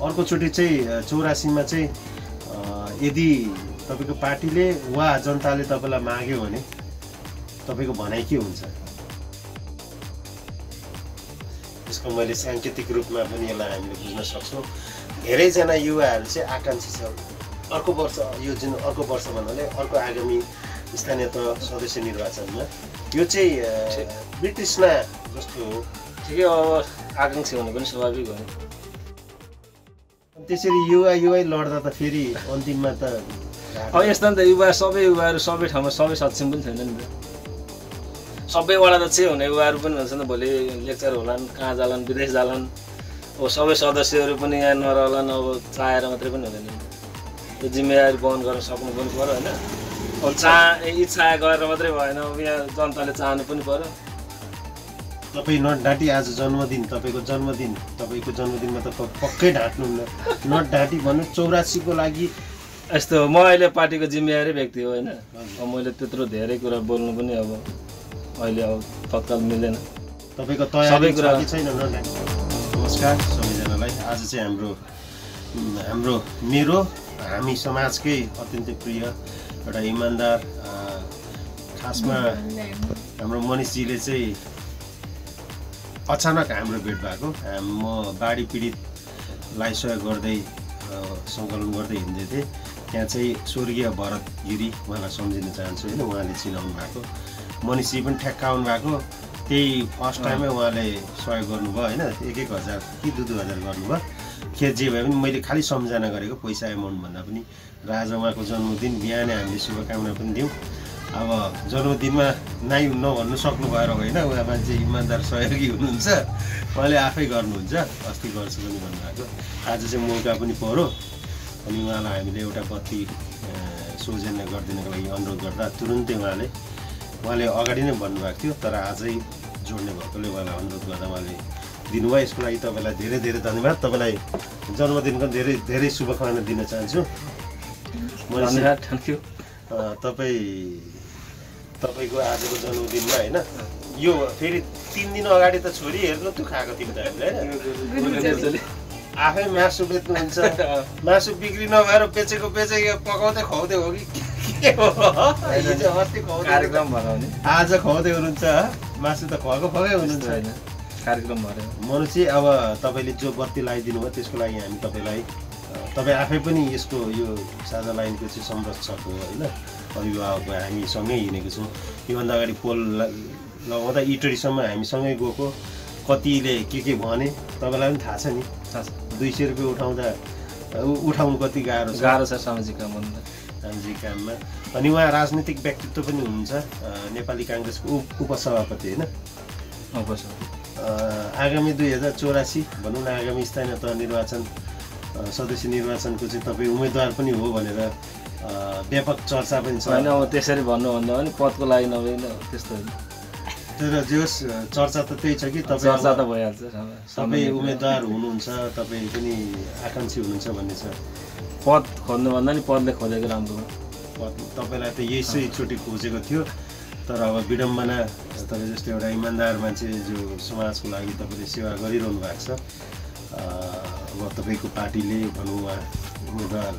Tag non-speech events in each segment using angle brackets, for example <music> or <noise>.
अर्कोचोटि चाहिँ चौरासीमा चाहिँ यदि तपाईँको पार्टीले वा जनताले तपाईँलाई माग्यो भने तपाईँको भनाइ के हुन्छ? यसको मैले साङ्केतिक रूपमा पनि यसलाई हामीले बुझ्न सक्छौँ। धेरैजना युवाहरू चाहिँ आकाङ्क्षी छ अर्को वर्ष यो जुन अर्को वर्ष भन्नाले अर्को आगामी स्थानीय तह सदस्य निर्वाचनमा। यो चाहिँ ब्रिटिसमा जस्तो हो। ठिकै अब आकाङ्क्षी हुनु पनि स्वाभाविक हो। त्यसरी युवा युवै लड्दा त फेरि अन्तिममा त अब यस्तो नि त युवा सबै युवाहरू सबै ठाउँमा सबै सक्षम पनि छैन नि त। सबै वडा चाहिँ हुने युवाहरू पनि हुन्छ नि भोलि लेक्चर होलान् कहाँ जालान् विदेश जालान्। अब सबै सदस्यहरू पनि यहाँ नरहलान् अब चाहेर मात्रै पनि हुँदैन त्यो जिम्मेवारी वहन गर्न सक्नु पनि पऱ्यो होइन? अब चाह इच्छा गरेर मात्रै भएन अब यहाँ जनताले चाहनु पनि पऱ्यो तपाईँ नडाँटी आज जन्मदिन तपाईँको जन्मदिन तपाईँको जन्मदिनमा त पक्कै ढाँट्नुहुन्न। नडाँटी भन्नु चौरासीको लागि यस्तो म अहिले पार्टीको जिम्मेवारी व्यक्ति हो होइन? अब मैले त्यत्रो धेरै कुरा बोल्नु पनि अब अहिले अब तत्काल मिल्दैन तपाईँको सबै कुरा- कि छैन नमस्कार सबैजनालाई। आज चाहिँ हाम्रो हाम्रो मेरो हामी समाजकै अत्यन्तै प्रिय एउटा इमान्दार खासमा हाम्रो मनिषजीले चाहिँ अचानक हाम्रो भेट भएको। हाम- म बाढी पीडितलाई सहयोग गर्दै सङ्कलन गर्दै हिँड्दै थिएँ। त्यहाँ चाहिँ स्वर्गीय भरत गिरी उहाँलाई सम्झिन चाहन्छु होइन उहाँले चिनाउनु भएको। मनिषजी पनि ठ्याक्क आउनु भएको। त्यही फर्स्ट टाइममै उहाँले सहयोग गर्नुभयो होइन एक एक हजार कि दुई दुई हजार गर्नुभयो। खेत जे भए पनि मैले खालि सम्झना गरेको पैसा एमाउन्ट भन्दा पनि। र आज उहाँको जन्मदिन बिहानै हामीले शुभकामना पनि दिउँ अब जन्मदिनमा नाइ नभन्नु सक्नु भएर होइन उहाँ मान्छे इमान्दार सहयोगी हुनुहुन्छ उहाँले आफै गर्नुहुन्छ अस्ति गर्छु पनि भन्नुभएको। आज चाहिँ मौका पनि पऱ्यो अनि उहाँलाई हामीले एउटा बत्ती सौजन्य गरिदिनको लागि अनुरोध गर्दा तुरुन्तै उहाँले उहाँले अगाडि नै भन्नुभएको थियो तर आजै जोड्ने भएकोले उहाँलाई अनुरोध गर्दा उहाँले दिनुभयो। यसको लागि तपाईँलाई धेरै धेरै धन्यवाद। तपाईँलाई जन्मदिनको धेरै धेरै शुभकामना दिन चाहन्छु। धन्यवाद थ्याङ्क यू तपाईँ तपाईँको आजको जन्मदिनमा होइन? यो फेरि तिन दिन अगाडि त छोरी हेर्नु त्यो खाएको तिन होइन? आफै मासु बेच्नुहुन्छ। <laughs> मासु बिक्री नभएर बेचेको बेचेको पकाउँदै खुवाउँदै हो कि? के हो? हिजो अस्ति खुवाउँदै कार्यक्रम बनाउने। आज खुवाउँदै हुनुहुन्छ मासु त खुवाएको खुवाएकै हुनुहुन्छ। होइन। कार्यक्रम भयो मनुष्य अब तपाईँले जो बत्ती लगाइदिनु भयो त्यसको लागि हामी तपाईँलाई तपाईँ आफै पनि यसको यो साझा लाइनको चाहिँ संरक्षक हो होइन? अभिभावक हो हामी सँगै हिँडेको छौँ। योभन्दा अगाडि पोल ल- लगाउँदा इटरीसम्म हामी सँगै गएको। कतिले के के भने तपाईँलाई पनि थाहा छ नि? थाहा छ। दुई सय रुपियाँ उठाउँदा उठाउनु कति गाह्रो छ? गाह्रो छ सामाजिक काम गर्नु रामजी काममा। अनि उहाँ राजनीतिक व्यक्तित्व पनि हुनुहुन्छ नेपाली काङ्ग्रेसको उप उपसभापति होइन? अ, आगामी दुई हजार चौरासी भनौँ न आगामी स्थानीय तह निर्वाचन। सदस्य निर्वाचनको चाहिँ तपाईँ उम्मेदवार पनि हो भनेर व्यापक चर्चा पनि छ। होइन अब त्यसरी भन्नुभन्दा पनि पदको लागि नभए त्यस्तो होइन। तर जे होस् चर्चा त त्यही छ कि तपाईँ चर्चा त भइहाल्छ सबै- तपाईँ। उम्मेदवार हुनुहुन्छ तपाईँ पनि आकाङ्क्षी हुनुहुन्छ भन्ने छ। पद खोज्नुभन्दा नि पदले खोजेको राम्रो हो। पद- तपाईँलाई त यसैचोटि खोजेको थियो तर अब विडम्बना तपाईँ जस्तो एउटा इमान्दार मान्छे जो समाजको लागि तपाईँले सेवा गरिरहनु भएको छ अब तपाईँको पार्टीले भनौँ वा उम्मेदवार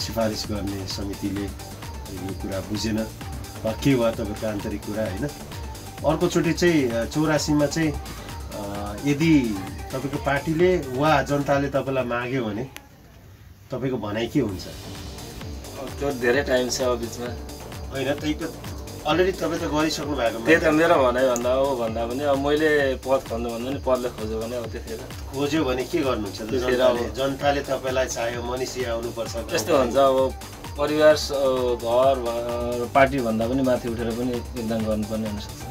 सिफारिस गर्ने समितिले यो कुरा बुझेन। वा के भयो तपाईँको आन्तरिक कुरा होइन? अर्कोचोटि चाहिँ चौरासीमा चाहिँ यदि तपाईँको पार्टीले वा जनताले तपाईँलाई माग्यो भने तपाईँको भनाइ के हुन्छ? त्यो धेरै टाइम छ बिचमा होइन त्यही त। अलरेडी तपाईँ त गरिसक्नु भएको त्यही त मेरो भनाइ भन्दा हो भन्दा पनि अब मैले पद खोज्नुभन्दा नि पदले खोज्यो भने अब त्यतिखेर खोज्यो भने के गर्नुहुन्छ त्यतिखेर जनताले अब- जनताले? तपाईँलाई चाह्यो मनिषी आउनुपर्छ यस्तो हुन्छ अब परिवार घर पार्टी भन्दा पनि माथि उठेर पनि योगदान गर्नुपर्ने हुनसक्छ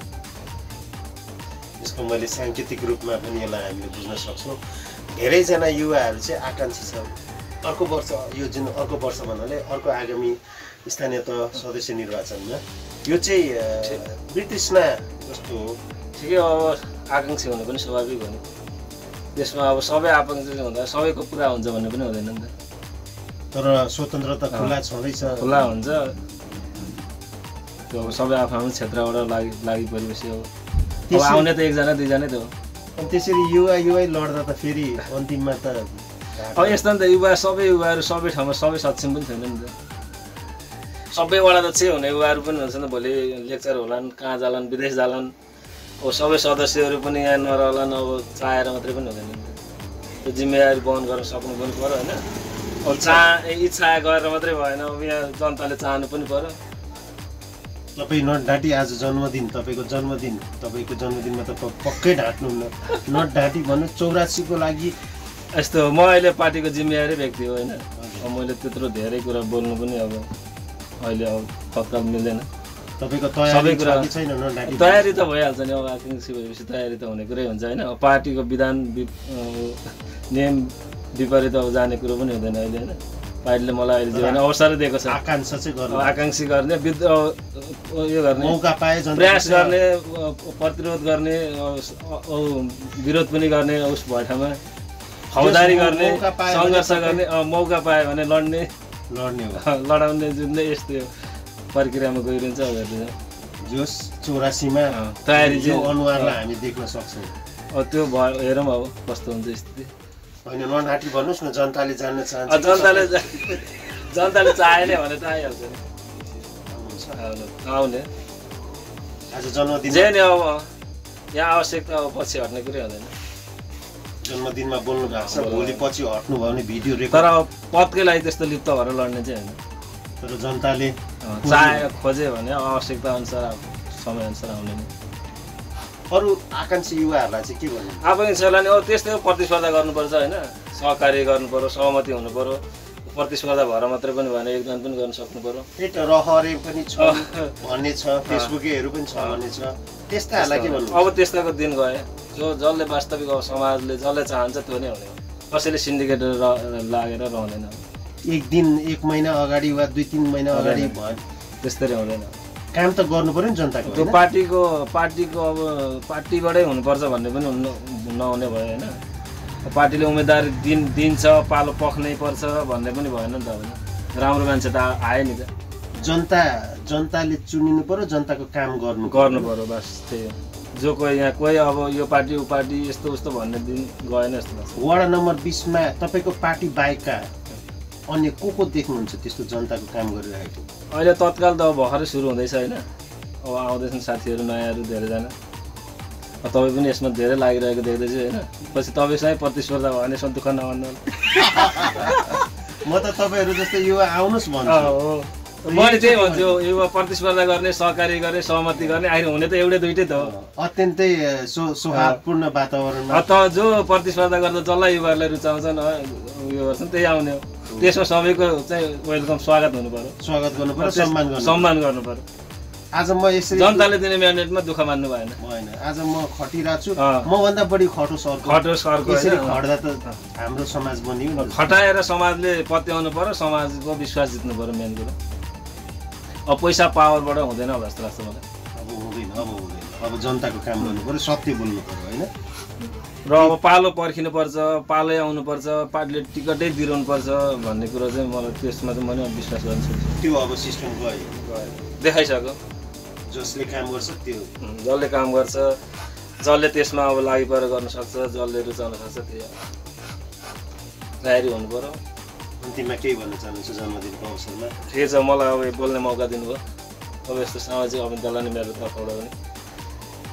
यसको मैले साङ्केतिक रूपमा पनि यसलाई हामीले बुझ्न सक्छौँ। धेरैजना युवाहरू चाहिँ आकाङ्क्षी छ अर्को वर्ष यो जुन अर्को वर्ष भन्नाले अर्को आगामी स्थानीय तह सदस्य निर्वाचनमा यो चाहिँ ब्रिटिसमा जस्तो हो। ठिकै अब आकाङ्क्षी हुनु पनि स्वाभाविक हो नि। त्यसमा अब सबै आकाङ्क्षी हुँदा सबैको पुरा हुन्छ भन्ने पनि हुँदैन नि त। तर स्वतन्त्रता खुला छँदैछ। खुला हुन्छ। त्यो अब सबै आफ्नो आफ्नो क्षेत्रबाट लागि लागि परेपछि अब आउने त एकजना दुईजना त हो। अनि त्यसरी युवा युवै लड्दा त फेरि अन्तिममा त अब यस्तो नि त युवा सबै युवाहरू सबै ठाउँमा सबै सक्षम पनि छैन नि त। सबैबाट त चाहिँ हुने युवाहरू पनि हुन्छ नि त भोलि लेक्चर होलान् कहाँ जालान् विदेश जालान्। अब सबै सदस्यहरू पनि यहाँ नरहलान् अब चाहेर मात्रै पनि हुँदैन। त्यो जिम्मेवारी वहन गर्न सक्नु पनि पऱ्यो होइन? अब चाह इच्छा गरेर मात्रै भएन अब यहाँ जनताले चाहनु पनि पऱ्यो तपाईँ नडाँटी आज जन्मदिन तपाईँको जन्मदिन। तपाईँको जन्मदिनमा त पक्कै ढाँट्नुहुन्न। नडाँटी भन्नु चौरासीको लागि। यस्तो म अहिले पार्टीको जिम्मेवारी व्यक्ति हो होइन? मैले त्यत्रो धेरै कुरा बोल्नु पनि अब अहिले अब तत्काल मिल्दैन। तपाईँको सबै कुरा- तयारी त भइहाल्छ नि अब आकाङ्क्षी भएपछि तयारी त हुने कुरै हुन्छ होइन। अब पार्टीको विधान नियम विपरीत अब जाने कुरो पनि हुँदैन अहिले होइन। पार्टीले मलाई अहिले जीवन अवसर दिएको छ। आकाङ्क्षा चाहिँ गर्नु। आकाङ्क्षी गर्ने उयो गर्ने मौका पाए प्रयास गर्ने प्रतिरोध गर्ने विरोध पनि गर्ने उस भए ठाउँमा फौजदारी गर्ने सङ्घर्ष गर्ने मौका पायो भने लड्ने। लड्ने <laughs> लडाउने जुन चाहिँ यस्तो प्रक्रियामा गइरहन्छ हेर्नु जोस चौरासीमा तयारी चाहिँ- अनुहारलाई हामी देख्न सक्छौँ। त्यो भयो हेरौँ अब कस्तो हुन्छ स्थिति। होइन नडाँटी भन्नुहोस् न जनताले जान्न चाहन्छ जनताले जनताले चाहे नै भने त आइहाल्छ। आउनु- आउने। आज जन्मदिन। अब यहाँ आवश्यकता अब पछि हट्ने कुरै हुँदैन। जन्मदिनमा बोल्नु भएको छ। भोलि पछि हट्नु भयो भने भिडियो तर रेकर्ड अब पदकै लागि त्यस्तो लिप्त भएर लड्ने चाहिँ होइन। तर जनताले चाहे खोज्यो भने आवश्यकता अनुसार अब समयअनुसार आउने नै। अरू आकाङ्क्षी युवाहरूलाई चाहिँ के भन्नु? छैन नि अब त्यस्तै प्रतिस्पर्धा गर्नुपर्छ होइन। सहकार्य गर्नु पऱ्यो सहमति हुनु पऱ्यो प्रतिस्पर्धा भएर मात्रै पनि भएन योगदान पनि गर्न सक्नु पऱ्यो त्यही त रहरे पनि छ भन्ने छ फेसबुकेहरू पनि छ भन्ने छ। त्यस्ताहरूलाई के भन्नु अब त्यस्ताको दिन गए जो जसले वास्तविक अब समाजले जसले चाहन्छ त्यो नै हुने कसैले सिन्डिकेटर लागेर रहँदैन। एक दिन एक महिना अगाडि वा दुई तिन महिना अगाडि। भयो। त्यस्तरी हुँदैन। काम त गर्नु पऱ्यो नि जनताको त्यो? पार्टीको पार्टीको अब पार्टीबाटै हुनुपर्छ भन्ने पनि हुनु नहुने भयो होइन? पार्टीले उम्मेदवार दिन दिन्छ पालो पख्नै पर्छ भन्ने पनि भएन नि त अब। राम्रो मान्छे त आयो नि त। जनता जनताले चुनिनु पऱ्यो जनताको काम गर्नु गर्नु पर्यो बस त्यही हो। जो कोही यहाँ कोही अब यो पार्टी ऊ पार्टी यस्तो उस्तो भन्ने दिन गएन जस्तो लाग्छ वार्ड नम्बर बिसमा तपाईँको पार्टी बाहेकका अन्य को को देख्नुहुन्छ त्यस्तो जनताको काम गरिरहेको? अहिले तत्काल त अब भर्खरै सुरु हुँदैछ होइन। अब आउँदैछन् साथीहरू नयाँहरू धेरैजना। तपाईँ पनि यसमा धेरै लागिरहेको देख्दैछु होइन? पछि तपाईँसँगै प्रतिस्पर्धा भयो भने यसमा दुःख नभन्नु <laughs> म त तपाईँहरू जस्तो युवा आउनुहोस् भन्छु। हो। मैले त्यही भन्छु यो प्रतिस्पर्धा गर्ने सहकारी गर्ने सहमति गर्ने आखिर हुने त एउटै दुइटै त हो। अत्यन्तै सौहार्दपूर्ण वातावरणमा अब त जो प्रतिस्पर्धा गर्दा जसलाई युवाहरूलाई रुचाउँछन् उयो गर्छन् त्यही आउने हो। त्यसमा सबैको चाहिँ वेलकम स्वागत हुनु पर्यो। स्वागत गर्नु पर्यो सम्मान सम्मान गर्नु पर्यो। आज म यसरी जनताले दिने म्यान्डेटमा दुःख मान्नु भएन। भएन आज म खटिरहेको छु। मभन्दा बढी खटो सरको। खटोस अर्को यसरी होइन? खट्दा त हाम्रो समाज बनियो। खटाएर समाजले पत्याउनु पर्यो समाजको विश्वास जित्नु पर्यो मेन कुरो। अब पैसा पावरबाट हुँदैन अब जस्तो लाग्छ मलाई अब हुँदैन अब हुँदैन। अब जनताको काम गर्नु पर्यो सत्य बोल्नु पर्यो होइन? र अब पालो पर्खिनु पर्छ पालै आउनुपर्छ पार्टीले टिकटै दिइरहनु पर्छ भन्ने कुरो चाहिँ मलाई त्यसमा चाहिँ मैले विश्वास गर्न सक्छु। त्यो अब सिस्टम गयो। देखाइसक्यो। जसले काम गर्छ त्यो जसले काम गर्छ जसले त्यसमा अब लागि परेर गर्न सक्छ जसले रुचाउन सक्छ त्यही हो। तयारी हुनु पऱ्यो अन्तिममा केही भन्न चाहनुहुन्छ जन्मदिनको अवसरमा? ठिकै छ मलाई अब यो बोल्ने मौका दिनुभयो। अब यस्तो सामाजिक अभियन्तालाई नै मेरो तर्फबाट पनि।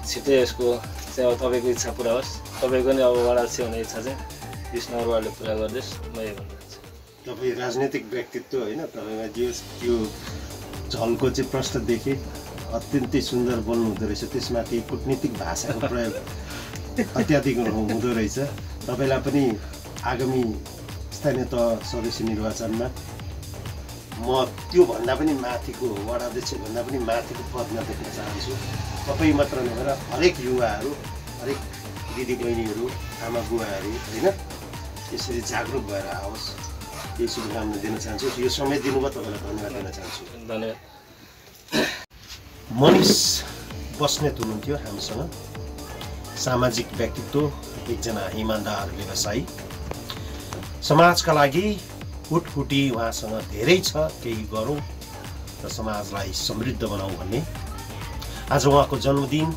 छिट्टै यसको चाहिँ अब तपाईँको इच्छा पुरा होस्। तपाईँको नि अब वडा चाहिँ हुने इच्छा चाहिँ विष्णु अरूवाले पुरा गरिदियोस्। म यही भन्न चाहन्छु। तपाईँ राजनैतिक व्यक्तित्व होइन तपाईँमा जे त्यो झल्को चाहिँ प्रश्न देखेँ। अत्यन्तै सुन्दर बोल्नु हुँदो रहेछ। त्यसमाथि कुटनीतिक भाषाको प्रयोग अत्याधिक हुँदो रहेछ। तपाईँलाई पनि आगामी स्थानीय तह सदस्य निर्वाचनमा म त्योभन्दा पनि माथिको वडा अध्यक्षभन्दा पनि माथिको पदमा देख्न चाहन्छु। तपाईँ मात्र नभएर हरेक युवाहरू हरेक दिदीबहिनीहरू आमा बुवाहरू होइन? यसरी जागरुक भएर आओस्। यही शुभकामना दिन चाहन्छु। यो समय दिनुभयो तपाईँलाई धन्यवाद दिन चाहन्छु। धन्यवाद। मनिष बस्नेत हुनुहुन्थ्यो हामीसँग। सामाजिक व्यक्तित्व एकजना इमान्दार व्यवसायी। समाजका लागि हुटहुटी उहाँसँग धेरै छ केही गरौँ र समाजलाई समृद्ध बनाऊ भन्ने। आज उहाँको जन्मदिन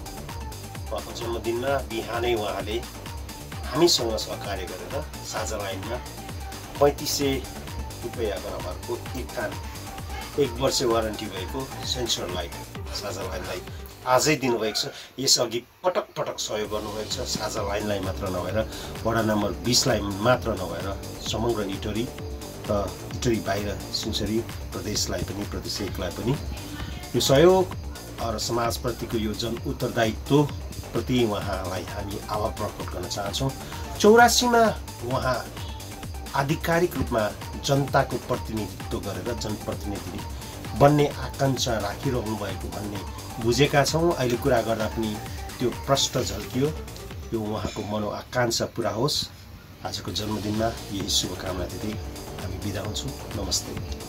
उहाँको जन्मदिनमा बिहानै उहाँले हामीसँग सहकार्य गरेर साझा लाइनमा पैँतिस सय रुपियाँ बराबरको एक एक वर्ष वारेन्टी भएको सेन्सर लाइट साझा लाइनलाई आजै दिनुभएको छ। यसअघि पटक पटक सहयोग गर्नुभएको छ। साझा लाइनलाई मात्र नभएर वडा नम्बर बिसलाई मात्र नभएर समग्र इटरी र इटरी बाहिर सिंसरी प्रदेशलाई पनि प्रदेश एकलाई पनि यो सहयोग र समाजप्रतिको यो जन उत्तरदायित्व प्रति उहाँलाई हामी आभार प्रकट गर्न चाहन्छौँ। चौरासीमा उहाँ आधिकारिक रूपमा जनताको प्रतिनिधित्व गरेर जनप्रतिनिधि बन्ने आकाङ्क्षा राखिरहनु भएको भन्ने बुझेका छौँ। अहिले कुरा गर्दा पनि त्यो प्रष्ट झल्कियो। यो उहाँको मनोआकाङ्क्षा पुरा होस्। आजको जन्मदिनमा यही शुभकामना दिँदै हामी बिदा हुन्छौँ। नमस्ते।